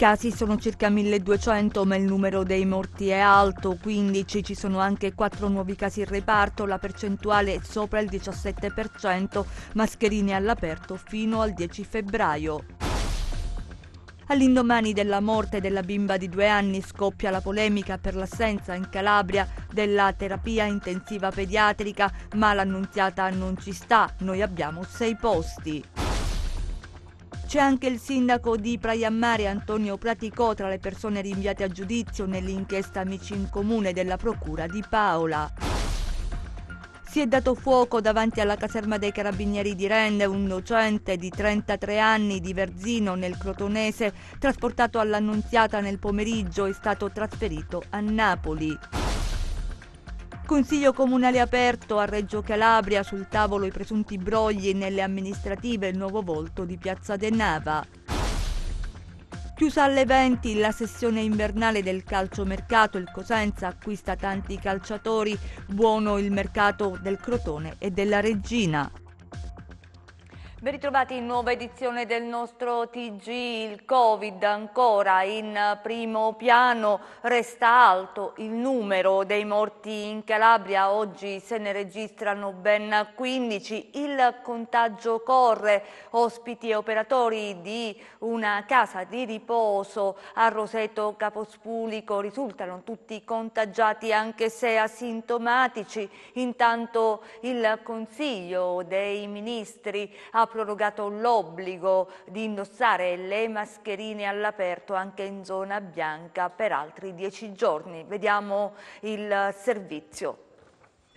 Casi sono circa 1200 ma il numero dei morti è alto, 15 ci sono anche 4 nuovi casi in reparto, la percentuale è sopra il 17%, mascherine all'aperto fino al 10 febbraio. All'indomani della morte della bimba di due anni scoppia la polemica per l'assenza in Calabria della terapia intensiva pediatrica, ma l'annunziata non ci sta, noi abbiamo sei posti. C'è anche il sindaco di Praia Mare Antonio Praticò tra le persone rinviate a giudizio nell'inchiesta Amici in Comune della Procura di Paola. Si è dato fuoco davanti alla caserma dei carabinieri di Rende un docente di 33 anni di Verzino nel Crotonese, trasportato all'Annunziata nel pomeriggio, è stato trasferito a Napoli. Consiglio comunale aperto a Reggio Calabria, sul tavolo i presunti brogli nelle amministrative il nuovo volto di Piazza De Nava. Chiusa alle 20 la sessione invernale del calciomercato, il Cosenza acquista tanti calciatori, buono il mercato del Crotone e della Regina. Ben ritrovati in nuova edizione del nostro TG, il Covid ancora in primo piano, resta alto il numero dei morti in Calabria, oggi se ne registrano ben 15, il contagio corre, ospiti e operatori di una casa di riposo a Roseto Capospulico risultano tutti contagiati anche se asintomatici, intanto il Consiglio dei Ministri ha prorogato l'obbligo di indossare le mascherine all'aperto anche in zona bianca per altri dieci giorni. Vediamo il servizio.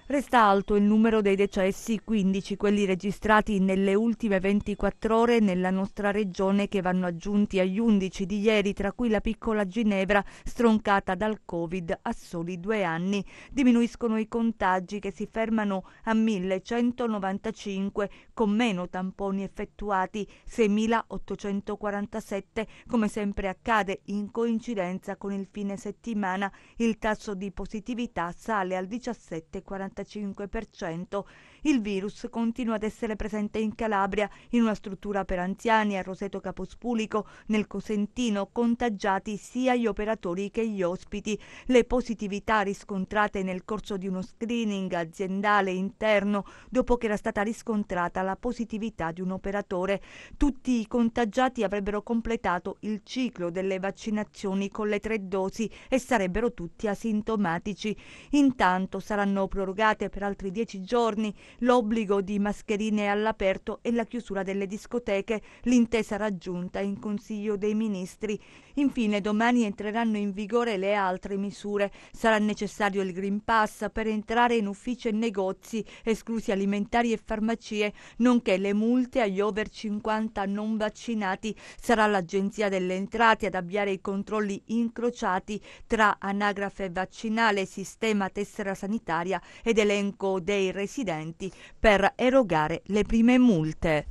Resta alto il numero dei decessi, 15 quelli registrati nelle ultime 24 ore nella nostra regione che vanno aggiunti agli 11 di ieri, tra cui la piccola Ginevra stroncata dal Covid a soli due anni. Diminuiscono i contagi che si fermano a 1195 con meno tamponi effettuati, 6847, come sempre accade in coincidenza con il fine settimana. Il tasso di positività sale al 17,45 45%. Il virus continua ad essere presente in Calabria, in una struttura per anziani a Roseto Capospulico, nel Cosentino, contagiati sia gli operatori che gli ospiti. Le positività riscontrate nel corso di uno screening aziendale interno dopo che era stata riscontrata la positività di un operatore. Tutti i contagiati avrebbero completato il ciclo delle vaccinazioni con le tre dosi e sarebbero tutti asintomatici. Intanto saranno prorogate per altri dieci giorni l'obbligo di mascherine all'aperto e la chiusura delle discoteche, l'intesa raggiunta in Consiglio dei Ministri. Infine domani entreranno in vigore le altre misure. Sarà necessario il Green Pass per entrare in uffici e negozi, esclusi alimentari e farmacie, nonché le multe agli over 50 non vaccinati. Sarà l'Agenzia delle Entrate ad avviare i controlli incrociati tra anagrafe vaccinale, sistema tessera sanitaria ed elenco dei residenti per erogare le prime multe.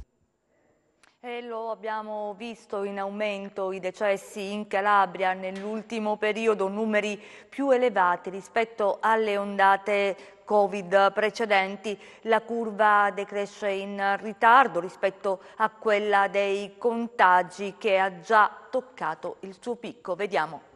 E lo abbiamo visto in aumento i decessi in Calabria nell'ultimo periodo, numeri più elevati rispetto alle ondate Covid precedenti. La curva decresce in ritardo rispetto a quella dei contagi che ha già toccato il suo picco. Vediamo.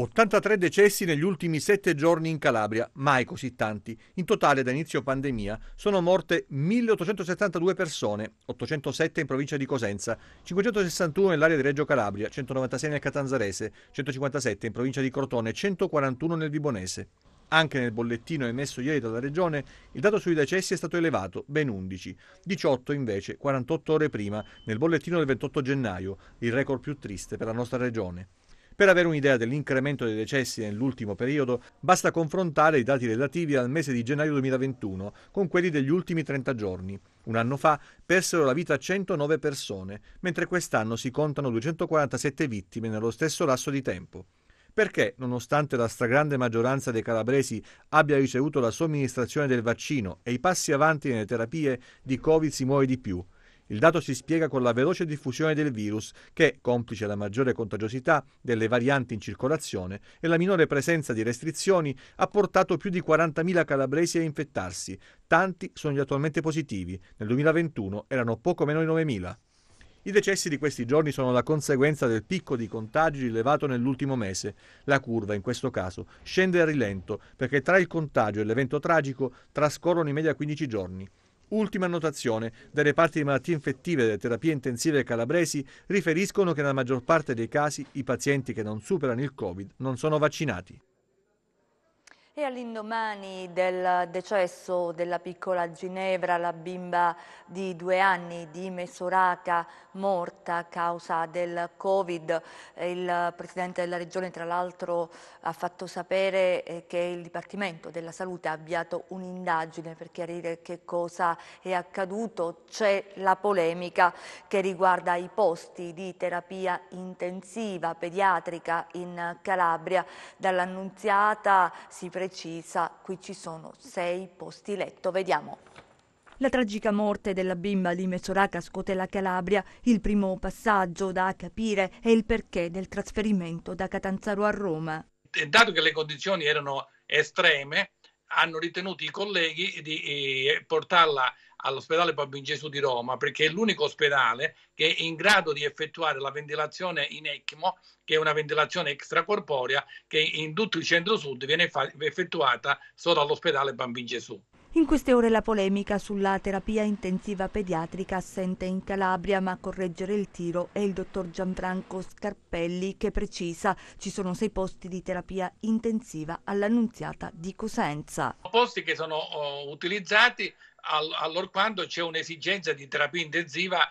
83 decessi negli ultimi 7 giorni in Calabria, mai così tanti. In totale da inizio pandemia sono morte 1872 persone, 807 in provincia di Cosenza, 561 nell'area di Reggio Calabria, 196 nel Catanzarese, 157 in provincia di Crotone e 141 nel Vibonese. Anche nel bollettino emesso ieri dalla Regione il dato sui decessi è stato elevato, ben 11, 18 invece 48 ore prima nel bollettino del 28 gennaio, il record più triste per la nostra Regione. Per avere un'idea dell'incremento dei decessi nell'ultimo periodo, basta confrontare i dati relativi al mese di gennaio 2021 con quelli degli ultimi 30 giorni. Un anno fa persero la vita 109 persone, mentre quest'anno si contano 247 vittime nello stesso lasso di tempo. Perché, nonostante la stragrande maggioranza dei calabresi abbia ricevuto la somministrazione del vaccino e i passi avanti nelle terapie, di Covid si muove di più? Il dato si spiega con la veloce diffusione del virus che, complice la maggiore contagiosità delle varianti in circolazione e la minore presenza di restrizioni, ha portato più di 40.000 calabresi a infettarsi. Tanti sono gli attualmente positivi. Nel 2021 erano poco meno di 9.000. I decessi di questi giorni sono la conseguenza del picco di contagi rilevato nell'ultimo mese. La curva, in questo caso, scende a rilento perché tra il contagio e l'evento tragico trascorrono in media 15 giorni. Ultima annotazione, dai reparti di malattie infettive delle terapie intensive calabresi riferiscono che nella maggior parte dei casi i pazienti che non superano il Covid non sono vaccinati. E all'indomani del decesso della piccola Ginevra, la bimba di due anni di Mesoraca, morta a causa del Covid, il Presidente della Regione tra l'altro ha fatto sapere eh, che il Dipartimento della Salute ha avviato un'indagine per chiarire che cosa è accaduto. C'è la polemica che riguarda i posti di terapia intensiva pediatrica in Calabria. Dall'annunziata si precisa precisa, qui ci sono sei posti letto. Vediamo. La tragica morte della bimba di Mesoraca scuote la Calabria. Il primo passaggio da capire è il perché del trasferimento da Catanzaro a Roma. Dato che le condizioni erano estreme, hanno ritenuto i colleghi di eh, portarla all'ospedale Bambin Gesù di Roma perché è l'unico ospedale che è in grado di effettuare la ventilazione in ECMO, che è una ventilazione extracorporea che in tutto il centro-sud viene effettuata solo all'ospedale Bambin Gesù. In queste ore la polemica sulla terapia intensiva pediatrica assente in Calabria, ma a correggere il tiro è il dottor Gianfranco Scarpelli che precisa ci sono sei posti di terapia intensiva all'annunziata di Cosenza. Posti che sono uh, utilizzati allora quando c'è un'esigenza di terapia intensiva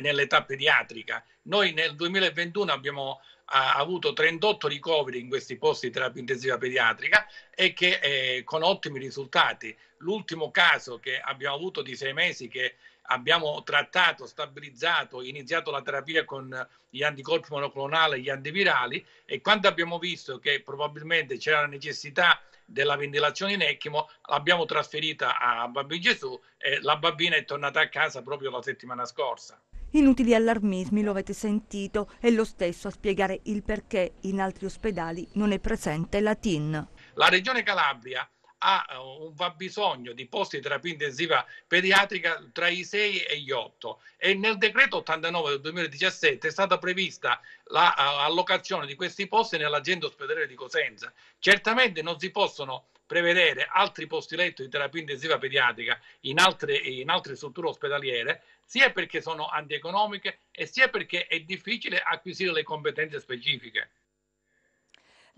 nell'età pediatrica. Noi nel 2021 abbiamo ha avuto 38 ricoveri in questi posti di terapia intensiva pediatrica e che eh, con ottimi risultati. L'ultimo caso che abbiamo avuto di sei mesi che abbiamo trattato, stabilizzato, iniziato la terapia con gli anticorpi monoclonali e gli antivirali e quando abbiamo visto che probabilmente c'era la necessità della ventilazione in ECMO l'abbiamo trasferita a Bambino Gesù e la bambina è tornata a casa proprio la settimana scorsa. Inutili allarmismi, lo avete sentito, è lo stesso a spiegare il perché in altri ospedali non è presente la TIN. La Regione Calabria ha eh, un fabbisogno di posti di terapia intensiva pediatrica tra i 6 e gli 8 e nel decreto 89 del 2017 è stata prevista l'allocazione di questi posti nell'agenda ospedaliera di Cosenza. Certamente non si possono prevedere altri posti letto di terapia intensiva pediatrica in altre, in altre strutture ospedaliere, sia perché sono antieconomiche e sia perché è difficile acquisire le competenze specifiche.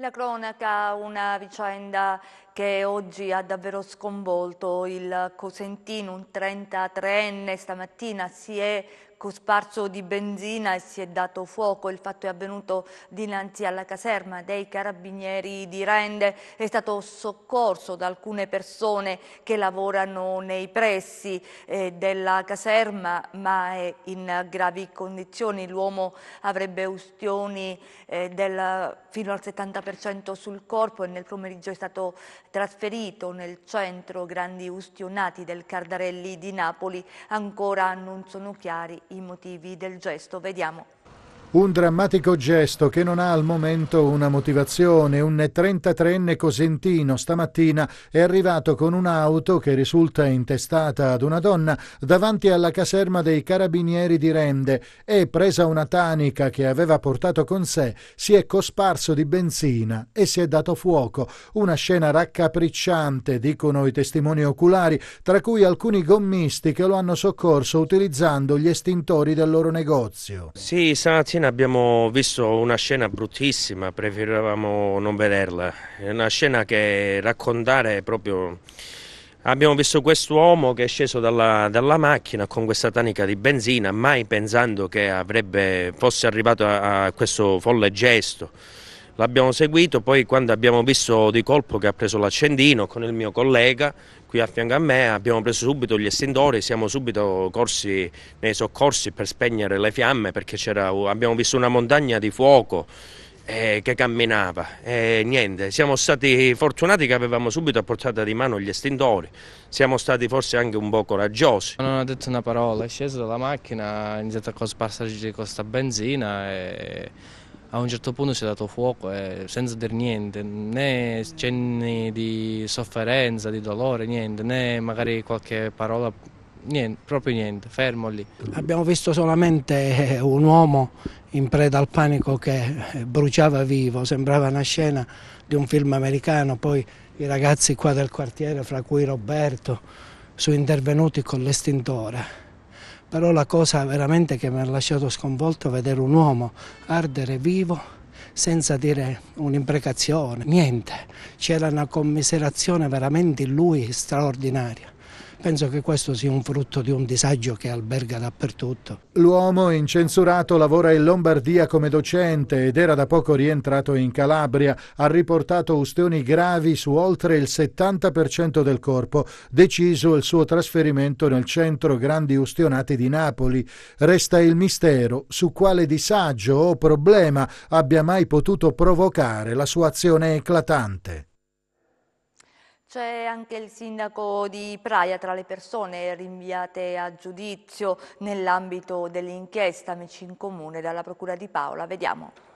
La cronaca, una vicenda che oggi ha davvero sconvolto il Cosentino, un 33enne stamattina si è cosparso di benzina e si è dato fuoco. Il fatto è avvenuto dinanzi alla caserma dei carabinieri di Rende. È stato soccorso da alcune persone che lavorano nei pressi eh, della caserma ma è in gravi condizioni. L'uomo avrebbe ustioni eh, del, fino al 70% sul corpo e nel pomeriggio è stato trasferito nel centro grandi ustionati del Cardarelli di Napoli. Ancora non sono chiari i motivi del gesto. Vediamo. Un drammatico gesto che non ha al momento una motivazione. Un 33enne cosentino stamattina è arrivato con un'auto che risulta intestata ad una donna davanti alla caserma dei carabinieri di Rende e, presa una tanica che aveva portato con sé, si è cosparso di benzina e si è dato fuoco. Una scena raccapricciante, dicono i testimoni oculari, tra cui alcuni gommisti che lo hanno soccorso utilizzando gli estintori del loro negozio. Sì, stamattina mattina abbiamo visto una scena bruttissima, preferivamo non vederla. È una scena che raccontare proprio... Abbiamo visto quest'uomo che è sceso dalla, dalla, macchina con questa tanica di benzina, mai pensando che avrebbe, fosse arrivato a, a questo folle gesto. L'abbiamo seguito, poi quando abbiamo visto di colpo che ha preso l'accendino con il mio collega qui a fianco a me abbiamo preso subito gli estintori, siamo subito corsi nei soccorsi per spegnere le fiamme perché abbiamo visto una montagna di fuoco eh, che camminava e niente, siamo stati fortunati che avevamo subito a portata di mano gli estintori, siamo stati forse anche un po' coraggiosi. Non ho detto una parola, è sceso dalla macchina, ha iniziato a cosparsi con questa benzina e a un certo punto si è dato fuoco e senza dire niente, né cenni di sofferenza, di dolore, niente, né magari qualche parola niente, proprio niente, fermo lì. Abbiamo visto solamente eh, un uomo in preda al panico che eh, bruciava vivo, sembrava una scena di un film americano, poi i ragazzi qua del quartiere, fra cui Roberto, sono intervenuti con l'estintore. Però la cosa veramente che mi ha lasciato sconvolto è vedere un uomo ardere vivo senza dire un'imprecazione, niente. C'era una commiserazione veramente in lui straordinaria. Penso che questo sia un frutto di un disagio che alberga dappertutto. L'uomo incensurato lavora in Lombardia come docente ed era da poco rientrato in Calabria. Ha riportato ustioni gravi su oltre il 70% del corpo. Deciso il suo trasferimento nel centro Grandi Ustionati di Napoli. Resta il mistero su quale disagio o problema abbia mai potuto provocare la sua azione eclatante. C'è anche il sindaco di Praia tra le persone rinviate a giudizio nell'ambito dell'inchiesta Amici in Comune dalla Procura di Paola. Vediamo.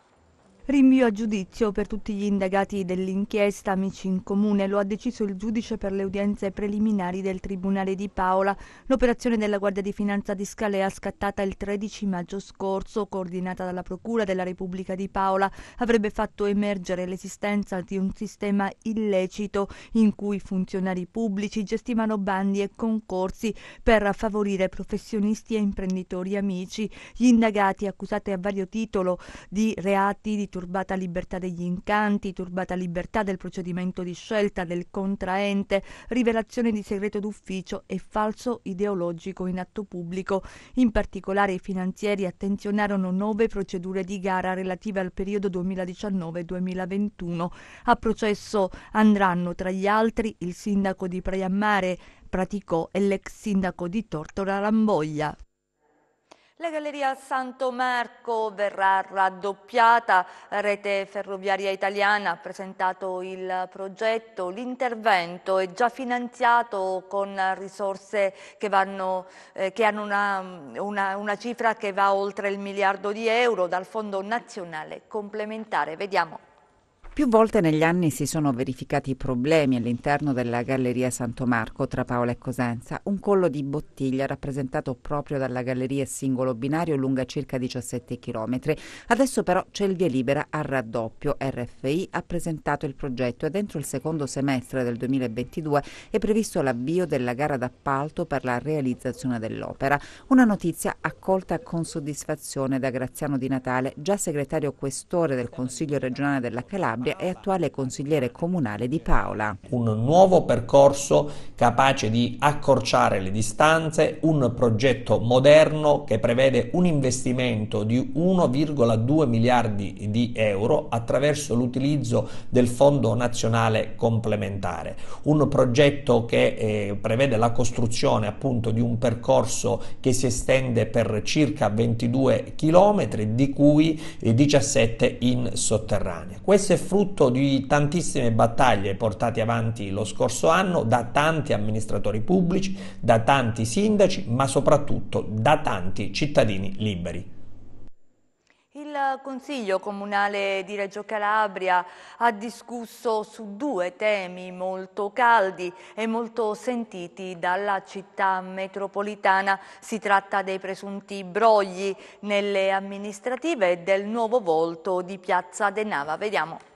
Rinvio a giudizio per tutti gli indagati dell'inchiesta Amici in Comune lo ha deciso il giudice per le udienze preliminari del Tribunale di Paola. L'operazione della Guardia di Finanza di Scalea scattata il 13 maggio scorso, coordinata dalla Procura della Repubblica di Paola, avrebbe fatto emergere l'esistenza di un sistema illecito in cui funzionari pubblici gestivano bandi e concorsi per favorire professionisti e imprenditori amici. Gli indagati accusati a vario titolo di reati di turbata libertà degli incanti, turbata libertà del procedimento di scelta del contraente, rivelazione di segreto d'ufficio e falso ideologico in atto pubblico. In particolare i finanzieri attenzionarono nove procedure di gara relative al periodo 2019-2021. A processo andranno tra gli altri il sindaco di Praiammare Praticò e l'ex sindaco di Tortora Ramboglia. La Galleria Santo Marco verrà raddoppiata, Rete Ferroviaria Italiana ha presentato il progetto, l'intervento è già finanziato con risorse che, vanno, eh, che hanno una, una, una cifra che va oltre il miliardo di euro dal Fondo Nazionale Complementare. Vediamo. Più volte negli anni si sono verificati problemi all'interno della Galleria Santo Marco tra Paola e Cosenza. Un collo di bottiglia rappresentato proprio dalla galleria singolo binario lunga circa 17 km. Adesso però c'è il via libera al raddoppio. RFI ha presentato il progetto e dentro il secondo semestre del 2022 è previsto l'avvio della gara d'appalto per la realizzazione dell'opera. Una notizia accolta con soddisfazione da Graziano Di Natale, già segretario questore del Consiglio regionale della Calabria Calabria e attuale consigliere comunale di Paola. Un nuovo percorso capace di accorciare le distanze, un progetto moderno che prevede un investimento di 1,2 miliardi di euro attraverso l'utilizzo del Fondo Nazionale Complementare. Un progetto che eh, prevede la costruzione appunto di un percorso che si estende per circa 22 km, di cui 17 eh, in sotterranea. Questo è di tantissime battaglie portate avanti lo scorso anno da tanti amministratori pubblici, da tanti sindaci, ma soprattutto da tanti cittadini liberi. Il Consiglio Comunale di Reggio Calabria ha discusso su due temi molto caldi e molto sentiti dalla città metropolitana. Si tratta dei presunti brogli nelle amministrative e del nuovo volto di Piazza De Nava. Vediamo.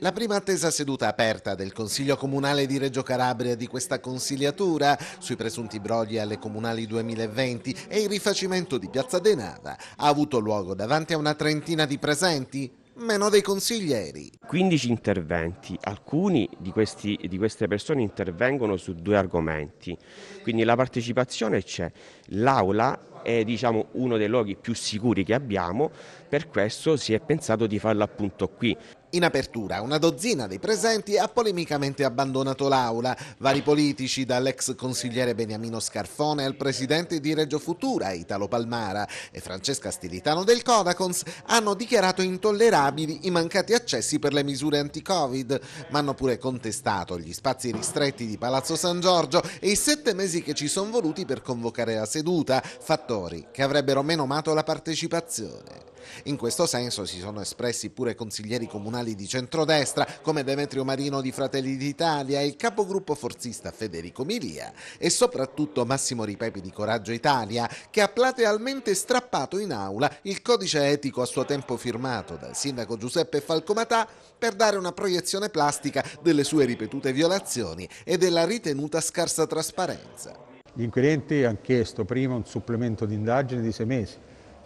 La prima attesa seduta aperta del Consiglio Comunale di Reggio Calabria di questa consigliatura sui presunti brogli alle comunali 2020 e il rifacimento di Piazza De Nava ha avuto luogo davanti a una trentina di presenti, meno dei consiglieri. 15 interventi, alcuni di, questi, di, queste persone intervengono su due argomenti, quindi la partecipazione c'è, l'aula è diciamo, uno dei luoghi più sicuri che abbiamo, per questo si è pensato di farlo appunto qui. In apertura, una dozzina dei presenti ha polemicamente abbandonato l'aula. Vari politici, dall'ex consigliere Beniamino Scarfone al presidente di Reggio Futura, Italo Palmara, e Francesca Stilitano del Codacons, hanno dichiarato intollerabili i mancati accessi per le misure anti-Covid, ma hanno pure contestato gli spazi ristretti di Palazzo San Giorgio e i sette mesi che ci sono voluti per convocare la seduta, fattori che avrebbero menomato la partecipazione. In questo senso si sono espressi pure consiglieri comunali di centrodestra come Demetrio Marino di Fratelli d'Italia, il capogruppo forzista Federico Milia e soprattutto Massimo Ripepi di Coraggio Italia che ha platealmente strappato in aula il codice etico a suo tempo firmato dal sindaco Giuseppe Falcomatà per dare una proiezione plastica delle sue ripetute violazioni e della ritenuta scarsa trasparenza. Gli inquirenti hanno chiesto prima un supplemento di indagine di sei mesi,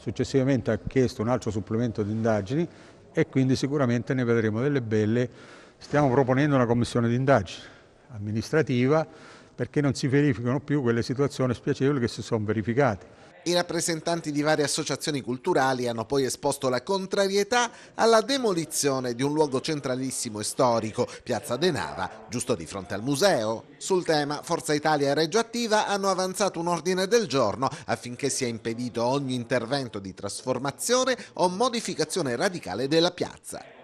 successivamente ha chiesto un altro supplemento di indagini e quindi sicuramente ne vedremo delle belle. Stiamo proponendo una commissione di indagine amministrativa perché non si verificano più quelle situazioni spiacevoli che si sono verificate. I rappresentanti di varie associazioni culturali hanno poi esposto la contrarietà alla demolizione di un luogo centralissimo e storico, Piazza De Nava, giusto di fronte al museo. Sul tema Forza Italia e Reggio Attiva hanno avanzato un ordine del giorno affinché sia impedito ogni intervento di trasformazione o modificazione radicale della piazza.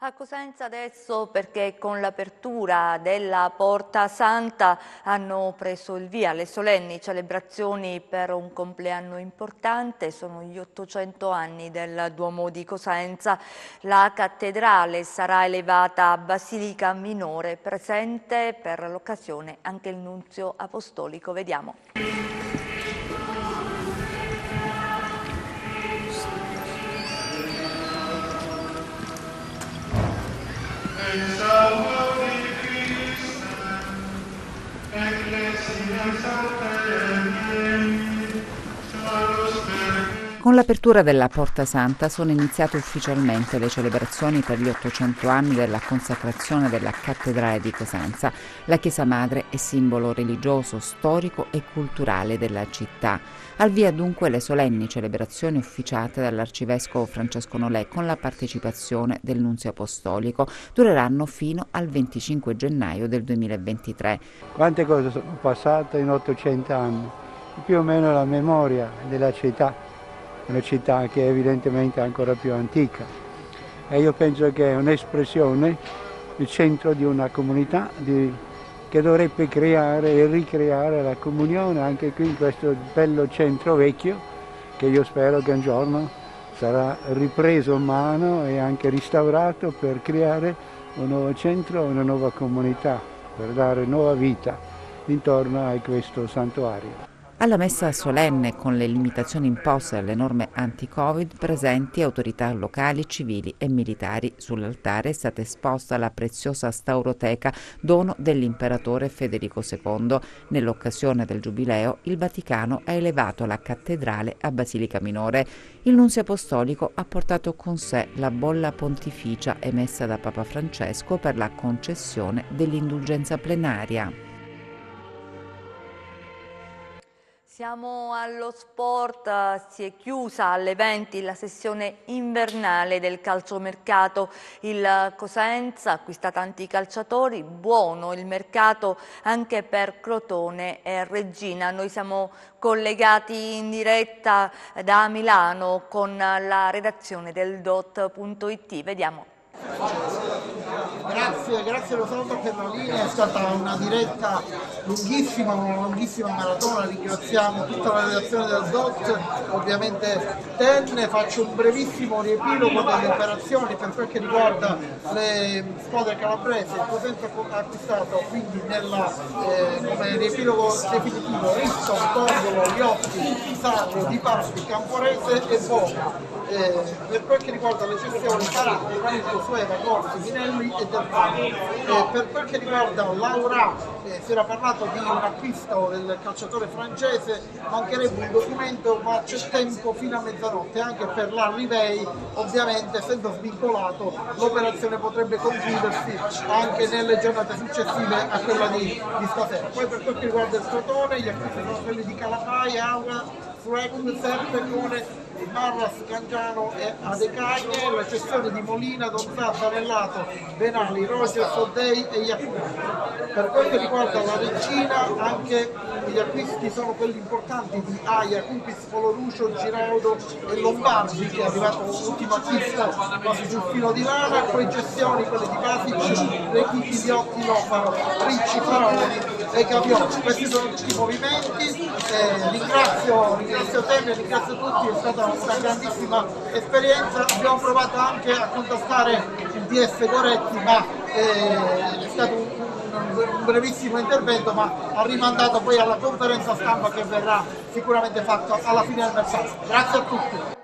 A Cosenza adesso perché con l'apertura della Porta Santa hanno preso il via le solenni celebrazioni per un compleanno importante, sono gli 800 anni del Duomo di Cosenza. La cattedrale sarà elevata a Basilica Minore, presente per l'occasione anche il Nunzio Apostolico. Vediamo. exaltare Con l'apertura della Porta Santa sono iniziate ufficialmente le celebrazioni per gli 800 anni della consacrazione della cattedrale di Cosenza. La Chiesa Madre è simbolo religioso, storico e culturale della città. Al via dunque le solenni celebrazioni ufficiate dall'arcivescovo Francesco Nolè con la partecipazione del Nunzio Apostolico. Dureranno fino al 25 gennaio del 2023. Quante cose sono passate in 800 anni? Più o meno la memoria della città una città che è evidentemente ancora più antica e io penso che è un'espressione, il centro di una comunità di, che dovrebbe creare e ricreare la comunione anche qui in questo bello centro vecchio che io spero che un giorno sarà ripreso in mano e anche restaurato per creare un nuovo centro, una nuova comunità, per dare nuova vita intorno a questo santuario. Alla messa solenne con le limitazioni imposte dalle norme anti-Covid presenti autorità locali, civili e militari. Sull'altare è stata esposta la preziosa stauroteca, dono dell'imperatore Federico II. Nell'occasione del giubileo il Vaticano ha elevato la cattedrale a Basilica Minore. Il nunzio apostolico ha portato con sé la bolla pontificia emessa da Papa Francesco per la concessione dell'indulgenza plenaria. Siamo allo sport, si è chiusa alle 20 la sessione invernale del calciomercato. Il Cosenza acquista tanti calciatori, buono il mercato anche per Crotone e Regina. Noi siamo collegati in diretta da Milano con la redazione del dot.it. Vediamo. Grazie, grazie Rosalba per la linea, è stata una diretta lunghissima, una lunghissima maratona, ringraziamo tutta la redazione del DOT, ovviamente Tenne, faccio un brevissimo riepilogo delle operazioni per quel che riguarda le squadre calabrese, il Cosenza acquistato quindi nella, eh, come riepilogo definitivo Riston, Tondolo, Liotti, Sarro, Di Passi, Camporese e Boca. Eh, per quel che riguarda le cessioni Caratti, Franco, Sueva, Corsi, Minelli e Del. Eh, per quel che riguarda Laura, eh, si era parlato di un acquisto del calciatore francese, mancherebbe un documento ma c'è tempo fino a mezzanotte, anche per la Rivei, ovviamente essendo svincolato l'operazione potrebbe concludersi anche nelle giornate successive a quella di, di stasera. Poi per quel che riguarda il Crotone, gli acquisti sono quelli di Calafai, Aura, Swag, Serpecone, Barras, Cangiano e Adecagne, la cessione di Molina, Donzà, Nellato, Venali, Roger, Soddei e Iacuti. Per che riguarda la regina, anche gli acquisti sono quelli importanti di Aia, Cupis, Coloruccio, Giraudo e Lombardi, che è arrivato l'ultimo acquisto quasi sul filo di lana, poi gestioni, quelle di Casici, Rechichi, Diotti, Loparo, Ricci, Faraoni e i camion. Questi sono tutti i movimenti, eh, ringrazio, ringrazio te, ringrazio tutti, è stata una grandissima esperienza, abbiamo provato anche a contattare il DF Goretti ma eh, è stato un, un brevissimo intervento ma ha rimandato poi alla conferenza stampa che verrà sicuramente fatta alla fine del mercato. Grazie a tutti.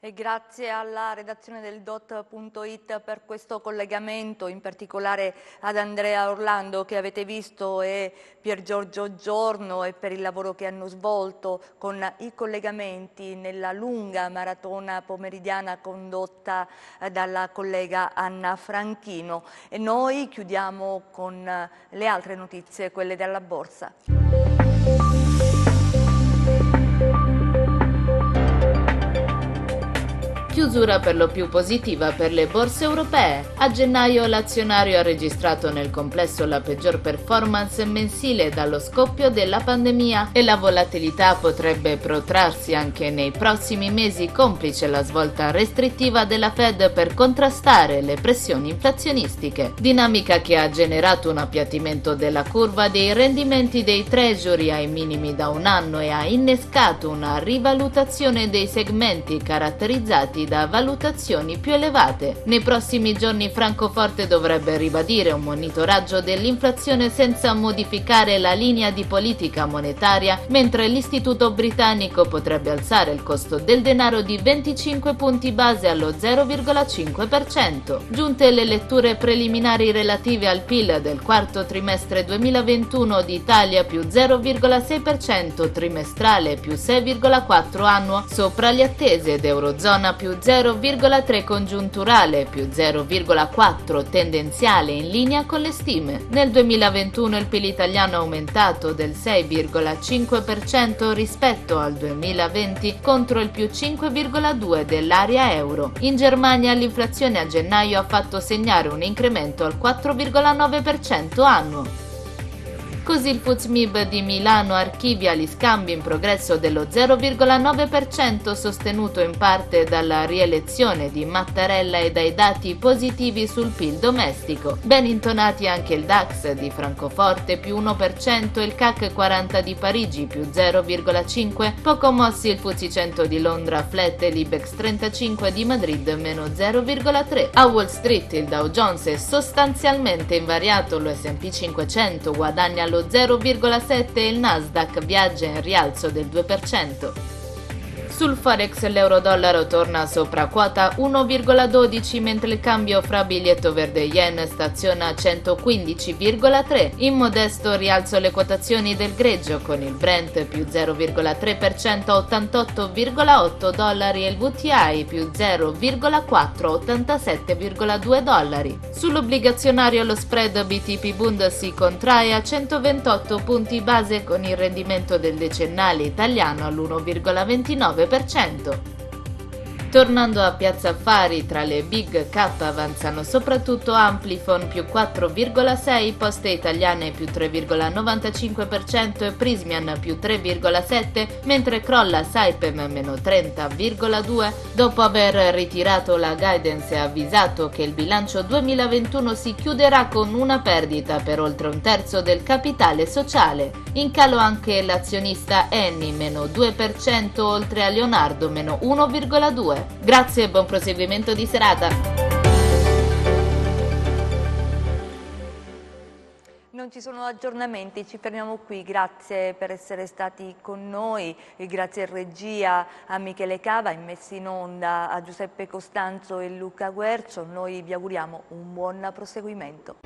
E grazie alla redazione del dot.it per questo collegamento, in particolare ad Andrea Orlando che avete visto e Pier Giorgio Giorno e per il lavoro che hanno svolto con i collegamenti nella lunga maratona pomeridiana condotta eh, dalla collega Anna Franchino. E noi chiudiamo con le altre notizie, quelle della borsa. Chiusura per lo più positiva per le borse europee. A gennaio l'azionario ha registrato nel complesso la peggior performance mensile dallo scoppio della pandemia e la volatilità potrebbe protrarsi anche nei prossimi mesi complice la svolta restrittiva della Fed per contrastare le pressioni inflazionistiche. Dinamica che ha generato un appiattimento della curva dei rendimenti dei treasury ai minimi da un anno e ha innescato una rivalutazione dei segmenti caratterizzati da valutazioni più elevate. Nei prossimi giorni Francoforte dovrebbe ribadire un monitoraggio dell'inflazione senza modificare la linea di politica monetaria, mentre l'istituto britannico potrebbe alzare il costo del denaro di 25 punti base allo 0,5%. Giunte le letture preliminari relative al PIL del quarto trimestre 2021 di Italia più 0,6% trimestrale più 6,4 annuo sopra le attese ed Eurozona più 0,3 congiunturale più 0,4 tendenziale in linea con le stime. Nel 2021 il PIL italiano è aumentato del 6,5% rispetto al 2020 contro il più 5,2 dell'area euro. In Germania l'inflazione a gennaio ha fatto segnare un incremento al 4,9% annuo. Così il FUZMIB di Milano archivia gli scambi in progresso dello 0,9% sostenuto in parte dalla rielezione di Mattarella e dai dati positivi sul PIL domestico. Ben intonati anche il DAX di Francoforte più 1% e il CAC 40 di Parigi più 0,5%, poco mossi il FUZI 100 di Londra flat e l'Ibex 35 di Madrid meno 0,3%. A Wall Street il Dow Jones è sostanzialmente invariato, lo S&P 500 guadagna lo 0,7 e il Nasdaq viaggia in rialzo del 2%. Sul Forex l'euro-dollaro torna sopra quota 1,12 mentre il cambio fra biglietto verde yen staziona a 115,3. In modesto rialzo le quotazioni del greggio con il Brent più 0,3% a 88,8 dollari e il VTI più 0,4 a 87,2 dollari. Sull'obbligazionario lo spread BTP Bund si contrae a 128 punti base con il rendimento del decennale italiano all'1,29%. 2%. Tornando a Piazza Affari, tra le big cap avanzano soprattutto Amplifon più 4,6, Poste Italiane più 3,95% e Prismian più 3,7%, mentre crolla Saipem meno 30,2%. Dopo aver ritirato la guidance e avvisato che il bilancio 2021 si chiuderà con una perdita per oltre un terzo del capitale sociale. In calo anche l'azionista Eni meno 2%, oltre a Leonardo meno 1,2%. Grazie e buon proseguimento di serata. Non ci sono aggiornamenti, ci fermiamo qui, grazie per essere stati con noi, grazie a regia, a Michele Cava, immessi in onda a Giuseppe Costanzo e Luca Guercio, noi vi auguriamo un buon proseguimento.